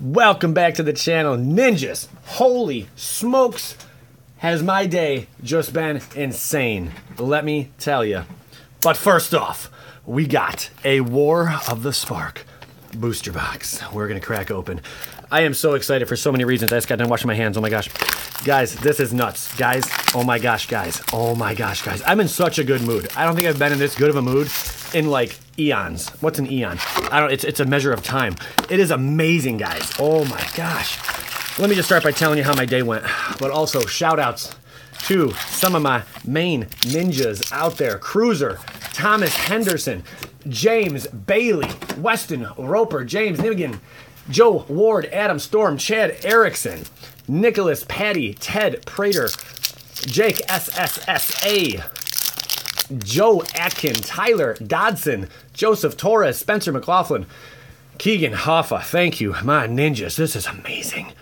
Welcome back to the channel, Ninjas. Holy smokes, has my day just been insane. Let me tell you. But first off, we got a War of the Spark booster box. We're gonna crack open. I am so excited for so many reasons. I just got done washing my hands. Oh my gosh. Guys, this is nuts. Guys, oh my gosh, guys. Oh my gosh, guys. I'm in such a good mood. I don't think I've been in this good of a mood in like eons. What's an eon? I don't it's it's a measure of time. It is amazing, guys. Oh my gosh. Let me just start by telling you how my day went. But also shout outs to some of my main ninjas out there. Cruiser, Thomas Henderson, James Bailey, Weston Roper, James Nimigan, Joe Ward, Adam Storm, Chad Erickson, Nicholas Patty, Ted Prater, Jake SSSA, Joe Atkin, Tyler Dodson, Joseph Torres, Spencer McLaughlin, Keegan Hoffa. Thank you, my ninjas. This is amazing.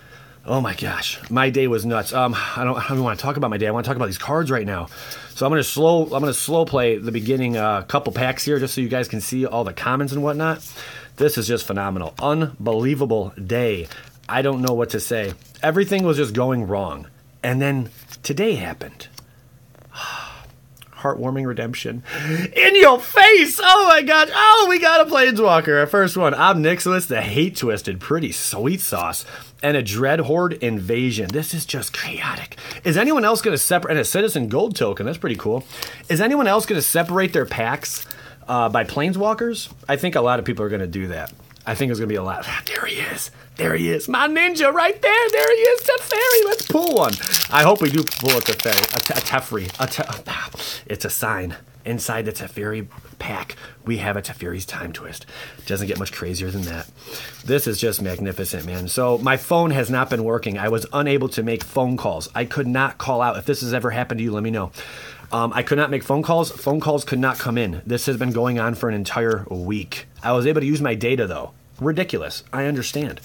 Oh my gosh, my day was nuts. Um, I don't, I don't want to talk about my day. I want to talk about these cards right now. So I'm gonna slow, I'm gonna slow play the beginning uh, couple packs here, just so you guys can see all the comments and whatnot. This is just phenomenal, unbelievable day. I don't know what to say. Everything was just going wrong, and then today happened heartwarming redemption in your face. Oh my god. Oh, we got a planeswalker. Our first one. Nicholas, the hate twisted, pretty sweet sauce, and a dread horde invasion. This is just chaotic. Is anyone else going to separate? And a citizen gold token. That's pretty cool. Is anyone else going to separate their packs uh, by planeswalkers? I think a lot of people are going to do that. I think it's gonna be a lot. There he is. There he is. My ninja right there. There he is. Teferi. Let's pull one. I hope we do pull a Teferi. A, te- a Teferi. A te- it's a sign. Inside the Teferi pack, we have a Teferi's Time Twist. Doesn't get much crazier than that. This is just magnificent, man. So my phone has not been working. I was unable to make phone calls. I could not call out. If this has ever happened to you, let me know. Um, I could not make phone calls. Phone calls could not come in. This has been going on for an entire week. I was able to use my data though. Ridiculous. I understand.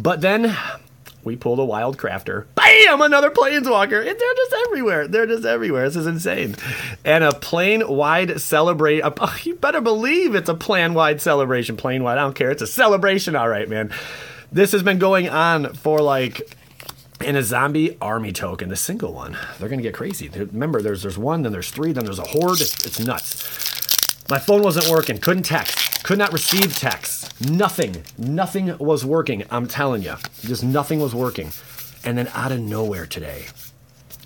But then we pulled a wild crafter. Bam! Another planeswalker. They're just everywhere. They're just everywhere. This is insane. And a plane wide celebrate. Oh, you better believe it's a plan wide celebration. Plane wide. I don't care. It's a celebration. All right, man. This has been going on for like in a zombie army token, the single one. They're gonna get crazy. Remember, there's there's one, then there's three, then there's a horde. It's, it's nuts. My phone wasn't working. Couldn't text. Could not receive texts. Nothing. Nothing was working. I'm telling you, just nothing was working. And then out of nowhere today,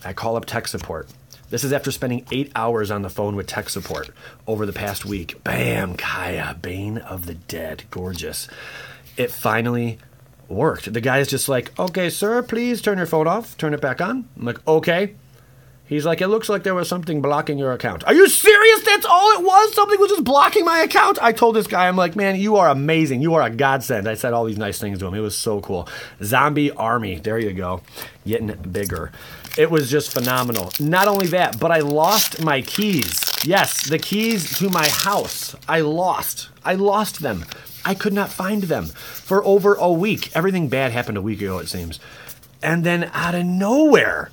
I call up tech support. This is after spending eight hours on the phone with tech support over the past week. Bam, Kaya, Bane of the Dead, gorgeous. It finally worked. The guy is just like, okay, sir, please turn your phone off, turn it back on. I'm like, okay. He's like, it looks like there was something blocking your account. Are you serious? That's all it was? Something was just blocking my account? I told this guy, I'm like, man, you are amazing. You are a godsend. I said all these nice things to him. It was so cool. Zombie Army. There you go. Getting bigger. It was just phenomenal. Not only that, but I lost my keys. Yes, the keys to my house. I lost. I lost them. I could not find them for over a week. Everything bad happened a week ago, it seems. And then out of nowhere,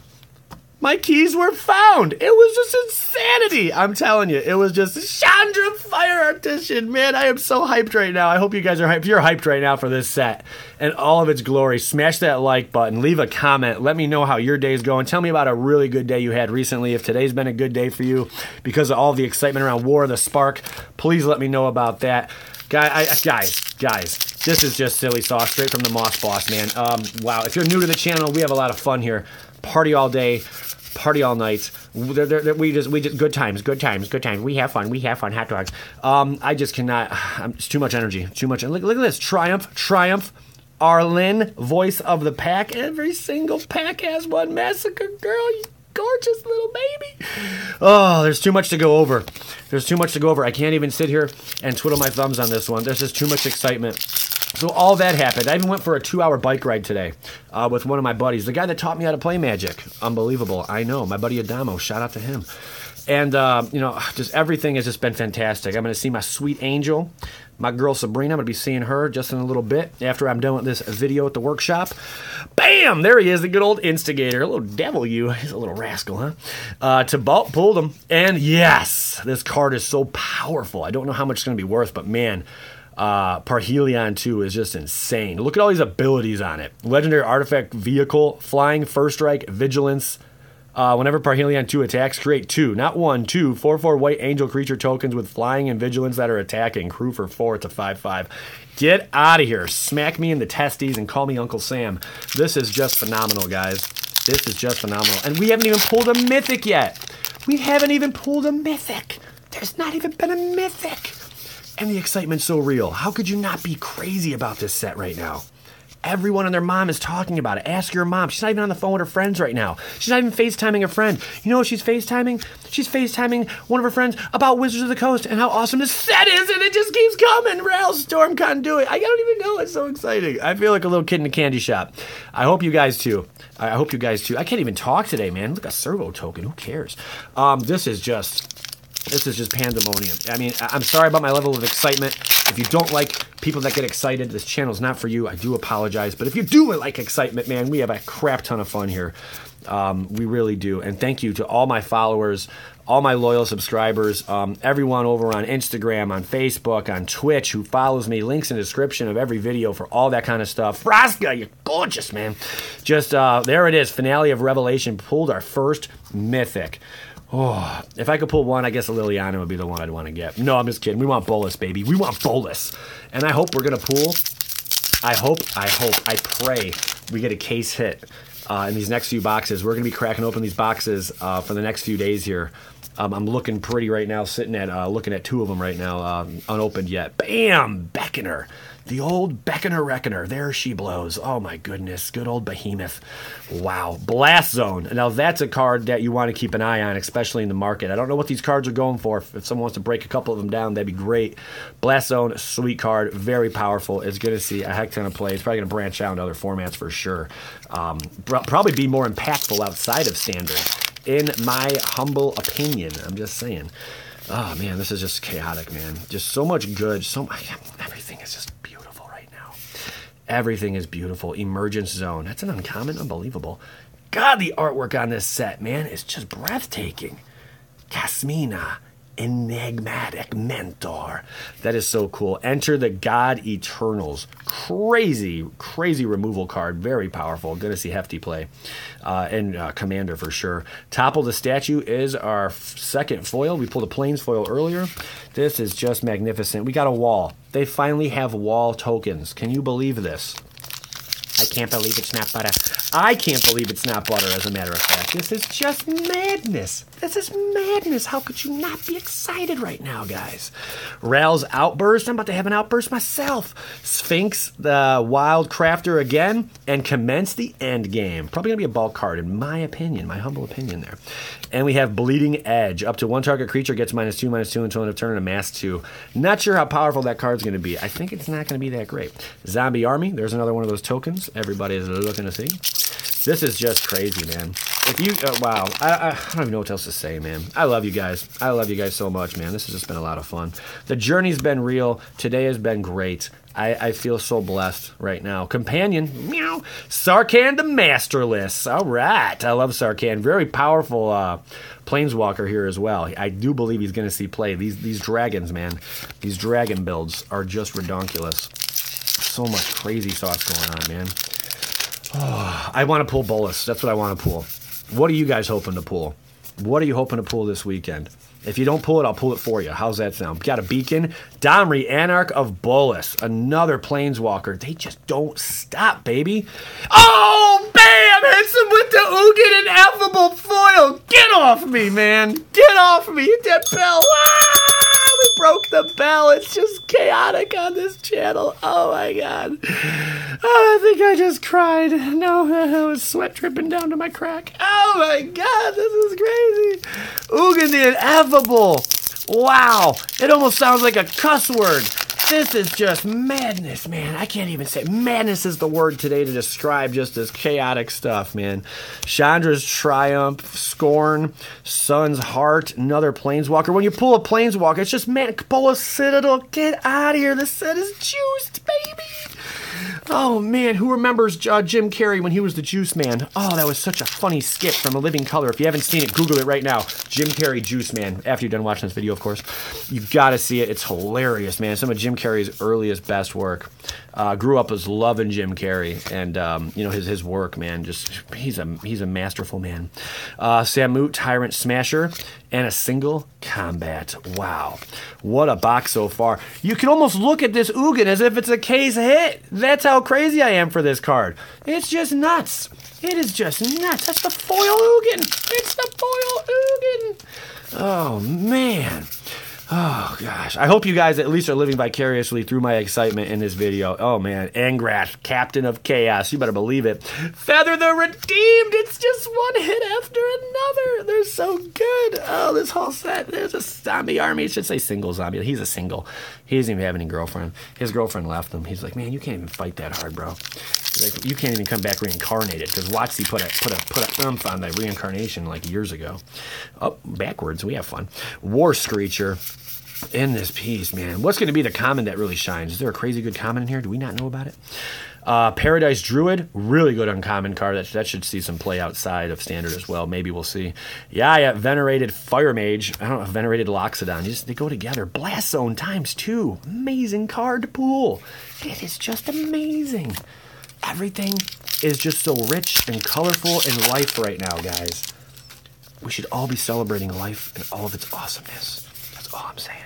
my keys were found. It was just insanity. I'm telling you, it was just Chandra Fire Artisan. Man, I am so hyped right now. I hope you guys are hyped. You're hyped right now for this set and all of its glory, smash that like button, leave a comment, let me know how your day's going. Tell me about a really good day you had recently. If today's been a good day for you because of all the excitement around War of the Spark, please let me know about that. Guy, guys, guys, this is just silly sauce straight from the Moss Boss, man. Um, wow, if you're new to the channel, we have a lot of fun here. Party all day, party all night. They're, they're, we just, we just, good times, good times, good times. We have fun, we have fun. Hot dogs. Um, I just cannot. it's too much energy, too much. Look, look at this, triumph, triumph. Arlinn, voice of the pack. Every single pack has one massacre girl. You gorgeous little baby. Oh, there's too much to go over. There's too much to go over. I can't even sit here and twiddle my thumbs on this one. There's just too much excitement. So all that happened. I even went for a two-hour bike ride today uh, with one of my buddies, the guy that taught me how to play Magic. Unbelievable. I know. My buddy Adamo. Shout out to him. And uh, you know, just everything has just been fantastic. I'm going to see my sweet angel, my girl Sabrina. I'm going to be seeing her just in a little bit after I'm done with this video at the workshop. Bam! There he is, the good old instigator. A little devil, you. He's a little rascal, huh? Uh, Tibalt pulled him, and yes, this card is so powerful. I don't know how much it's going to be worth, but man. Uh, Parhelion 2 is just insane. Look at all these abilities on it. Legendary artifact vehicle, flying, first strike, vigilance. Uh, whenever Parhelion 2 attacks, create two, not one, two, four, four white angel creature tokens with flying and vigilance that are attacking. Crew for four, it's a 5 5. Get out of here. Smack me in the testes and call me Uncle Sam. This is just phenomenal, guys. This is just phenomenal. And we haven't even pulled a mythic yet. We haven't even pulled a mythic. There's not even been a mythic. And the excitement's so real. How could you not be crazy about this set right now? Everyone and their mom is talking about it. Ask your mom. She's not even on the phone with her friends right now. She's not even FaceTiming a friend. You know what she's FaceTiming? She's FaceTiming one of her friends about Wizards of the Coast and how awesome this set is, and it just keeps coming. Ral Storm Conduit. I don't even know. It's so exciting. I feel like a little kid in a candy shop. I hope you guys too. I hope you guys too. I can't even talk today, man. Look, a servo token. Who cares? Um, this is just this is just pandemonium. I mean, I'm sorry about my level of excitement. If you don't like people that get excited, this channel is not for you. I do apologize. But if you do like excitement, man, we have a crap ton of fun here. Um, we really do. And thank you to all my followers, all my loyal subscribers, um, everyone over on Instagram, on Facebook, on Twitch who follows me. Links in the description of every video for all that kind of stuff. Vraska, you're gorgeous, man. Just uh, there it is. Finale of Revelation pulled our first mythic. Oh, if I could pull one, I guess a Liliana would be the one I'd want to get. No, I'm just kidding. We want Bolas, baby. We want Bolas. And I hope we're going to pull. I hope, I hope, I pray we get a case hit uh, in these next few boxes. We're going to be cracking open these boxes uh, for the next few days here. Um, I'm looking pretty right now, sitting at uh, looking at two of them right now, um, unopened yet. Bam! Beckoner. The old Beckoner Reckoner. There she blows. Oh my goodness. Good old behemoth. Wow. Blast Zone. Now that's a card that you want to keep an eye on, especially in the market. I don't know what these cards are going for. If someone wants to break a couple of them down, that'd be great. Blast Zone, sweet card. Very powerful. It's going to see a heck ton of play. It's probably going to branch out into other formats for sure. Um, probably be more impactful outside of standard, in my humble opinion. I'm just saying. Oh man, this is just chaotic, man. Just so much good. So much, everything is just Everything is beautiful. Emergence Zone. That's an uncommon, unbelievable. God, the artwork on this set, man, is just breathtaking. Kasmina enigmatic mentor. That is so cool. Enter the God Eternals. Crazy, crazy removal card. Very powerful. Good to see Hefty play. Uh, and uh, Commander for sure. Topple the statue is our second foil. We pulled a Plains foil earlier. This is just magnificent. We got a wall. They finally have wall tokens. Can you believe this? I can't believe it's not butter. I can't believe it's not butter, as a matter of fact. This is just madness. This is madness. How could you not be excited right now, guys? Ral's outburst. I'm about to have an outburst myself. Sphinx, the wild crafter again, and commence the end game. Probably to be a bulk card, in my opinion, my humble opinion there. And we have Bleeding Edge. Up to one target creature gets minus two, minus two until end of turn, and a mass two. Not sure how powerful that card's to be. I think it's not to be that great. Zombie Army. There's another one of those tokens everybody is looking to see. This is just crazy, man. If you, uh, wow, I, I, don't even know what else to say, man. I love you guys. I love you guys so much, man. This has just been a lot of fun. The journey's been real. Today has been great. I, I feel so blessed right now. Companion, meow. Sarkhan the Masterless. All right. I love Sarkhan. Very powerful uh, planeswalker here as well. I do believe he's going to see play. These these dragons, man. These dragon builds are just redonkulous. So much crazy sauce going on, man. Oh, I want to pull Bolas. That's what I want to pull. What are you guys hoping to pull? What are you hoping to pull this weekend? If you don't pull it, I'll pull it for you. How's that sound? Got a beacon. Domri, Anarch of Bolas, another planeswalker. They just don't stop, baby. Oh, bam! Hits him with the Ugin Ineffable foil. Get off me, man. Get off me. Hit that bell. Ah! Broke the bell. It's just chaotic on this channel. Oh my god. Oh, I think I just cried. No, it was sweat dripping down to my crack. Oh my god, this is crazy. Ugin the ineffable. Wow, it almost sounds like a cuss word. This is just madness, man. I can't even say madness is the word today to describe just this chaotic stuff, man. Chandra's Triumph, Scorn, Sun's Heart, another Planeswalker. When you pull a Planeswalker, it's just man, pull a Citadel. Get out of here. The set is juiced, baby. Oh man, who remembers uh, Jim Carrey when he was the Juice Man? Oh, that was such a funny skit from In Living Color. If you haven't seen it, Google it right now. Jim Carrey Juice Man. After you're done watching this video, of course, you've got to see it. It's hilarious, man. Some of Jim Carrey's earliest best work. Uh, grew up as loving Jim Carrey, and um, you know his his work, man. Just he's a he's a masterful man. Uh, Tyrant Smasher and a single combat. Wow, what a box so far! You can almost look at this Ugin as if it's a case hit. That's how crazy I am for this card. It's just nuts. It is just nuts. That's the foil Ugin. It's the foil Ugin. Oh man. Oh gosh, I hope you guys at least are living vicariously through my excitement in this video. Oh man, Angrath, Captain of Chaos, you better believe it. Feather the Redeemed, it's just one hit after another. They're so good. Oh, this whole set. There's a zombie army. It should say single zombie. He's a single. He doesn't even have any girlfriend. His girlfriend left him. He's like, man, you can't even fight that hard, bro. Like, you can't even come back reincarnated because WotC put a put a put a oomph on that reincarnation like years ago. Up backwards, we have fun. War Screecher in this piece, man. What's going to be the common that really shines? Is there a crazy good common in here? Do we not know about it? Uh, Paradise Druid, really good uncommon card. That, that should see some play outside of standard as well. Maybe we'll see. Yeah, yeah. Venerated Fire Mage. I don't know. Venerated Loxodon. Just, they go together. Blast Zone times two. Amazing card pool. It is just amazing. Everything is just so rich and colorful in life right now, guys. We should all be celebrating life and all of its awesomeness. That's all I'm saying.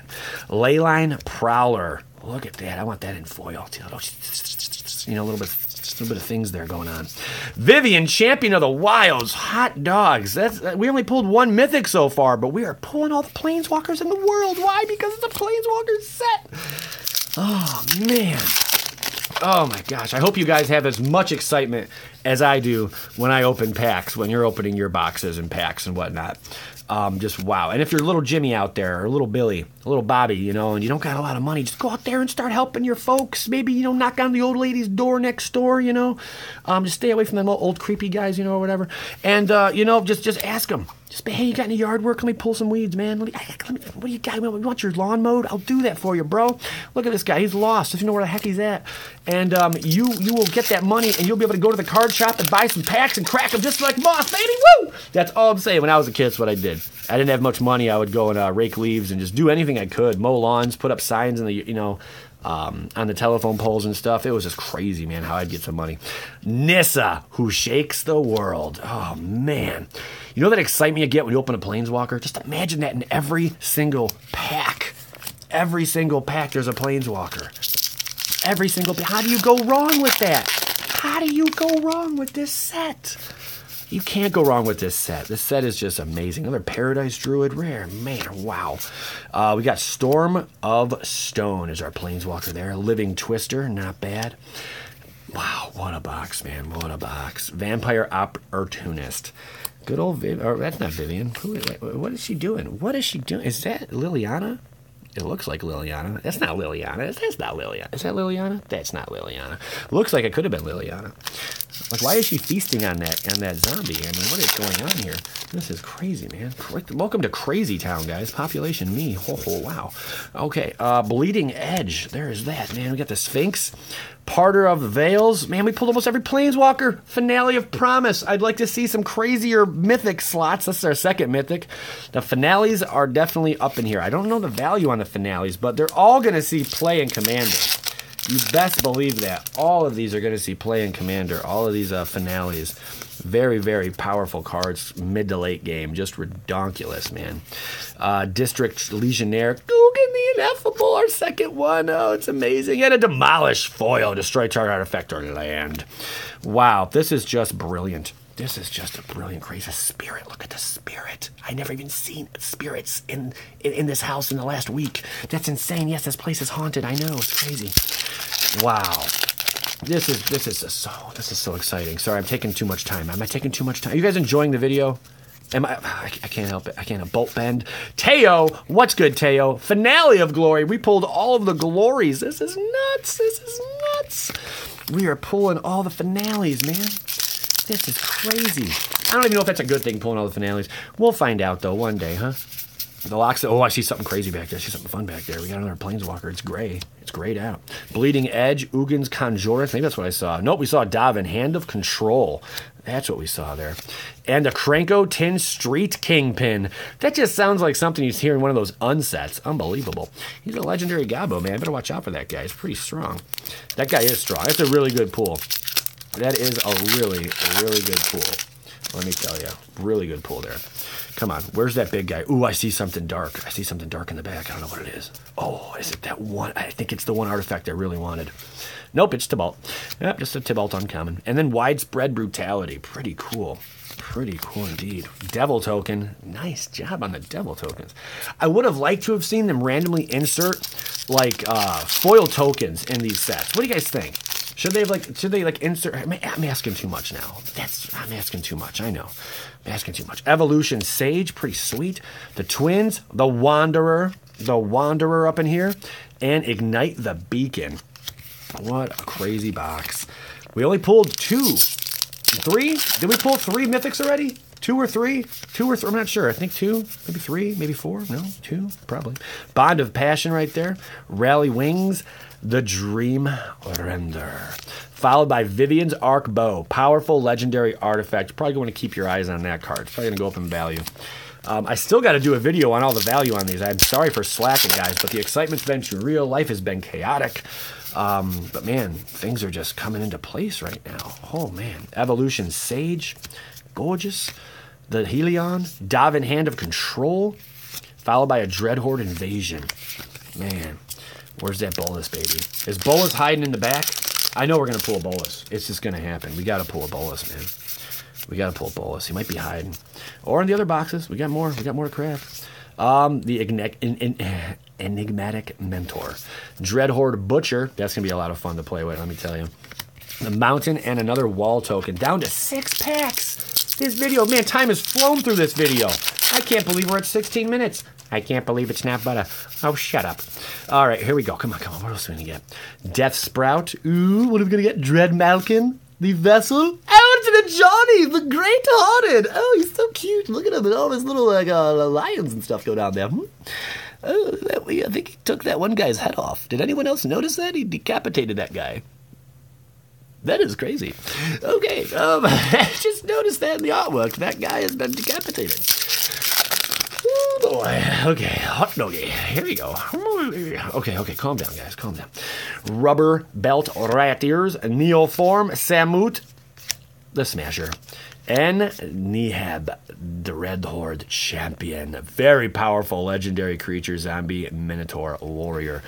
Leyline Prowler. Look at that. I want that in foil. You know, a little bit, a little bit of things there going on. Vivien, champion of the wilds, hot dogs. That's uh, we only pulled one mythic so far, but we are pulling all the planeswalkers in the world. Why? Because it's a planeswalker set. Oh man. Oh my gosh. I hope you guys have as much excitement as I do when I open packs, when you're opening your boxes and packs and whatnot. Um, just wow. And if you're little Jimmy out there, or a little Billy, a little Bobby, you know, and you don't got a lot of money, just go out there and start helping your folks. Maybe, you know, knock on the old lady's door next door, you know. Um, just stay away from them old creepy guys, you know, or whatever. And, uh, you know, just, just ask them. Just, hey, you got any yard work? Let me pull some weeds, man. Let me, let me, what do you got? You want your lawn mowed? I'll do that for you, bro. Look at this guy. He's lost. If you know where the heck he's at. And um, you you will get that money and you'll be able to go to the card shop and buy some packs and crack them just like Moss, baby. Woo! That's all I'm saying. When I was a kid, that's what I did. I didn't have much money. I would go and uh, rake leaves and just do anything I could, mow lawns, put up signs in the you know um, on the telephone poles and stuff. It was just crazy, man, how I'd get some money. Nissa, who shakes the world. Oh, man. You know that excitement you get when you open a Planeswalker? Just imagine that in every single pack. Every single pack, there's a Planeswalker. Every single. pack. How do you go wrong with that? How do you go wrong with this set? You can't go wrong with this set. This set is just amazing. Another Paradise Druid rare. Man, wow. Uh, we got Storm of Stone is our Planeswalker there. Living Twister, not bad. Wow, what a box, man. What a box. Vampire Opportunist. Good old Viv. Or that's not Vivien. Who, what is she doing? What is she doing? Is that Liliana? It looks like Liliana. That's not Liliana. That's not Liliana. Is that Liliana? That's not Liliana. Looks like it could have been Liliana. Like, why is she feasting on that on that zombie? I mean, what is going on here? This is crazy, man. Welcome to Crazy Town, guys. Population me. Oh, oh wow. Okay, uh, Bleeding Edge. There is that, man. We got the Sphinx. Parter of Veils. Man, we pulled almost every Planeswalker. Finale of Promise. I'd like to see some crazier mythic slots. This is our second mythic. The finales are definitely up in here. I don't know the value on the finales, but they're all going to see play in Commander. You best believe that. All of these are going to see play in Commander. All of these uh, finales. Very, very powerful cards, mid to late game. Just redonkulous, man. Uh, District Legionnaire. Ineffable, our second one. Oh, it's amazing. And a demolished Foil. Destroy target artifact or land. Wow, this is just brilliant. This is just a brilliant, crazy spirit. Look at the spirit. I never even seen spirits in, in, in this house in the last week. That's insane. Yes, this place is haunted. I know. It's crazy. Wow. This is this is so this is so exciting. Sorry, I'm taking too much time. Am I taking too much time? Are you guys enjoying the video? Am I, I, can't help it. I can't. A bolt bend. Teyo, what's good, Teyo? Finale of glory. We pulled all of the glories. This is nuts. This is nuts. We are pulling all the finales, man. This is crazy. I don't even know if that's a good thing, pulling all the finales. We'll find out, though, one day, huh? The locks. Oh, I see something crazy back there. I see something fun back there. We got another planeswalker. It's gray. It's grayed out. Bleeding Edge, Ugins Conjurant. Maybe that's what I saw. Nope, we saw Dovin, Hand of Control. That's what we saw there. And the Krenko Tin Street Kingpin. That just sounds like something you'd hear in one of those unsets. Unbelievable. He's a legendary Gabo, man. Better watch out for that guy. He's pretty strong. That guy is strong. That's a really good pool. That is a really, really good pool. Let me tell you. Really good pull there. Come on, where's that big guy? Ooh, I see something dark. I see something dark in the back. I don't know what it is. Oh, is it that one? I think it's the one artifact I really wanted. Nope, it's Tibalt. Yep, just a Tibalt uncommon. And then widespread brutality. Pretty cool. Pretty cool indeed. Devil token. Nice job on the devil tokens. I would have liked to have seen them randomly insert like uh, foil tokens in these sets. What do you guys think? Should they have like? Should they like insert? I'm asking too much now. That's I'm asking too much. I know. I'm asking too much. Evolution Sage, pretty sweet. The Twins, the Wanderer, the Wanderer up in here, and Ignite the Beacon. What a crazy box. We only pulled two, three. Did we pull three mythics already? Two or three? Two or three? I'm not sure. I think two, maybe three, maybe four. No, two, probably. Bond of Passion right there. Rally Wings. The Dream Render. Followed by Vivien's Arc Bow. Powerful legendary artifact. Probably going to keep your eyes on that card. It's probably going to go up in value. Um, I still got to do a video on all the value on these. I'm sorry for slacking, guys, but the excitement's been too real. Life has been chaotic. Um, but man, things are just coming into place right now. Oh man. Evolution Sage. Gorgeous. The Helion. Dovin Hand of Control. Followed by a Dreadhorde Invasion. Man. Where's that Bolas, baby? Is Bolas hiding in the back? I know we're going to pull a Bolas. It's just going to happen. We got to pull a Bolas, man. We got to pull a Bolas. He might be hiding. Or in the other boxes. We got more. We got more craft. Um, the Enigmatic Mentor. Dreadhorde Butcher. That's going to be a lot of fun to play with, let me tell you. The Mountain and another wall token. Down to six packs. This video, man, time has flown through this video. I can't believe we're at 16 minutes. I can't believe it's not butter. Oh, shut up. All right, here we go. Come on, come on. What else are we going to get? Death Sprout. Ooh, what are we going to get? Dread Malkin. The Vessel. Oh, it's the Ajani, the Great Hearted. Oh, he's so cute. Look at him and all his little like uh, lions and stuff go down there. Hmm? Oh, that, I think he took that one guy's head off. Did anyone else notice that? He decapitated that guy. That is crazy. Okay, um, just noticed that in the artwork. That guy has been decapitated. Oh boy. Okay, hot doggy. Here we go. Okay, okay, calm down, guys. Calm down. Rubber belt rat ears, Neoform, Samut, the Smasher, and Neheb, the Red Horde champion. Very powerful legendary creature, zombie, minotaur, warrior.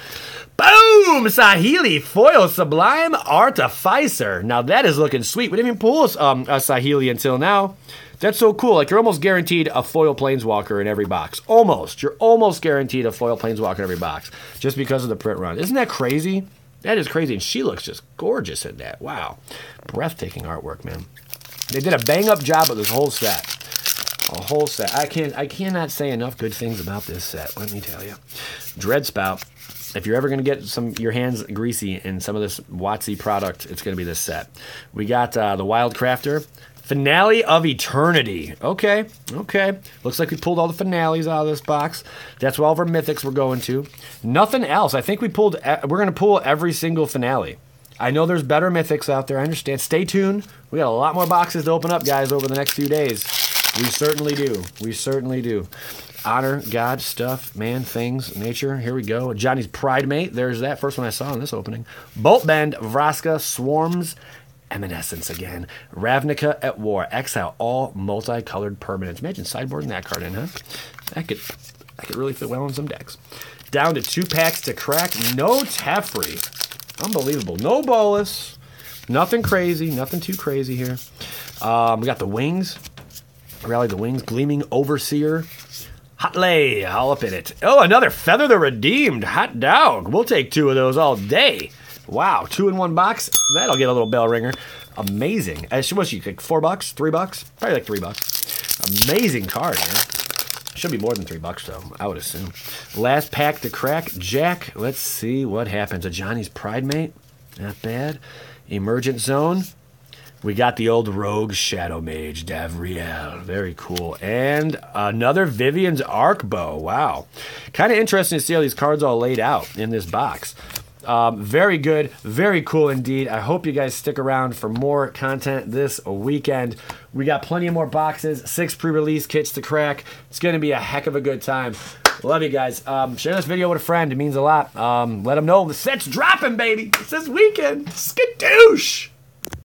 Boom! Saheeli, foil sublime artificer. Now that is looking sweet. We didn't even pull um, a Saheeli until now. That's so cool. Like you're almost guaranteed a foil planeswalker in every box. Almost. You're almost guaranteed a foil planeswalker in every box. Just because of the print run. Isn't that crazy? That is crazy. And she looks just gorgeous in that. Wow. Breathtaking artwork, man. They did a bang up job with this whole set. A whole set. I can't I cannot say enough good things about this set, let me tell you. Dreadspout. If you're ever going to get some your hands greasy in some of this WotC product, it's going to be this set. We got uh, the Wild Crafter, Finale of Eternity. Okay, okay. Looks like we pulled all the finales out of this box. That's all of our mythics we're going to. Nothing else. I think we pulled. We're going to pull every single finale. I know there's better mythics out there. I understand. Stay tuned. We got a lot more boxes to open up, guys, over the next few days. We certainly do. We certainly do. Honor, God, stuff, man, things, nature. Here we go. Ajani's Pride Mate. There's that first one I saw in this opening. Bolt Bend, Vraska, Swarms, Evanescence again. Ravnica at War. Exile all multicolored permanents. Imagine sideboarding that card in, huh? That could, that could really fit well in some decks. Down to two packs to crack. No Teferi. Unbelievable. No Bolas. Nothing crazy. Nothing too crazy here. Um, we got the wings. Rally the wings. Gleaming Overseer. Hot lay. All up in it. Oh, another Feather the Redeemed. Hot dog. We'll take two of those all day. Wow, two in one box. That'll get a little bell ringer. Amazing. What's she like four bucks, three bucks, probably like three bucks. Amazing card, man. Should be more than three bucks though, I would assume. Last pack to crack. Jack. Let's see what happens. A Ajani's Pride Mate. Not bad. Emergent Zone. We got the old rogue Shadow Mage, Davriel. Very cool. And another Vivien's Arc Bow. Wow. Kind of interesting to see how these cards all laid out in this box. Um, very good, very cool indeed. I hope you guys stick around for more content this weekend. We got plenty of more boxes, six pre-release kits to crack. It's going to be a heck of a good time. Love you guys. Um, share this video with a friend. It means a lot. Um, let them know the set's dropping, baby. It's this weekend. Skadoosh!